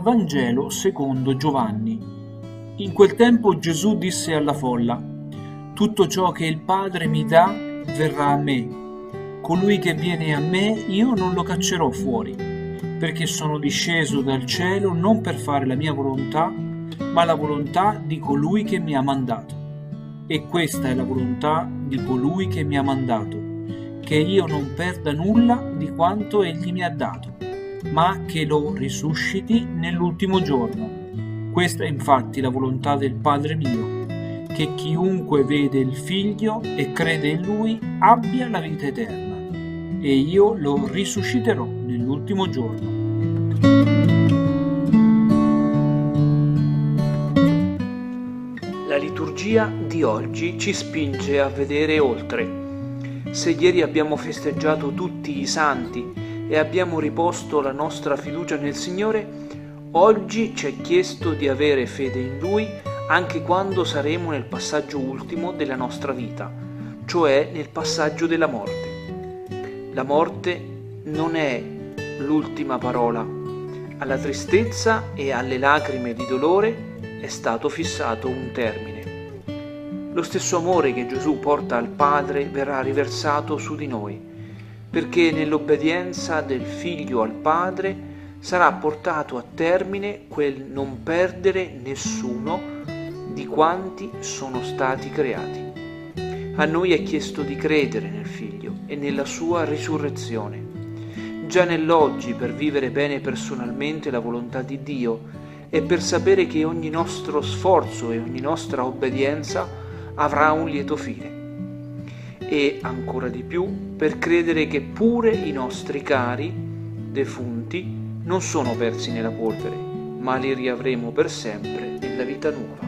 Vangelo secondo Giovanni. In quel tempo Gesù disse alla folla, Tutto ciò che il Padre mi dà verrà a me. Colui che viene a me io non lo caccerò fuori, perché sono disceso dal cielo non per fare la mia volontà, ma la volontà di colui che mi ha mandato. E questa è la volontà di colui che mi ha mandato, che io non perda nulla di quanto egli mi ha dato ma che lo risusciti nell'ultimo giorno. Questa è infatti la volontà del Padre mio, che chiunque vede il Figlio e crede in Lui abbia la vita eterna, e io lo risusciterò nell'ultimo giorno. La liturgia di oggi ci spinge a vedere oltre. Se ieri abbiamo festeggiato tutti i santi, e abbiamo riposto la nostra fiducia nel Signore, oggi ci è chiesto di avere fede in Lui anche quando saremo nel passaggio ultimo della nostra vita, cioè nel passaggio della morte. La morte non è l'ultima parola. Alla tristezza e alle lacrime di dolore è stato fissato un termine. Lo stesso amore che Gesù porta al Padre verrà riversato su di noi perché nell'obbedienza del figlio al padre sarà portato a termine quel non perdere nessuno di quanti sono stati creati. A noi è chiesto di credere nel figlio e nella sua risurrezione. Già nell'oggi per vivere bene personalmente la volontà di Dio e per sapere che ogni nostro sforzo e ogni nostra obbedienza avrà un lieto fine e ancora di più per credere che pure i nostri cari defunti non sono persi nella polvere, ma li riavremo per sempre nella vita nuova.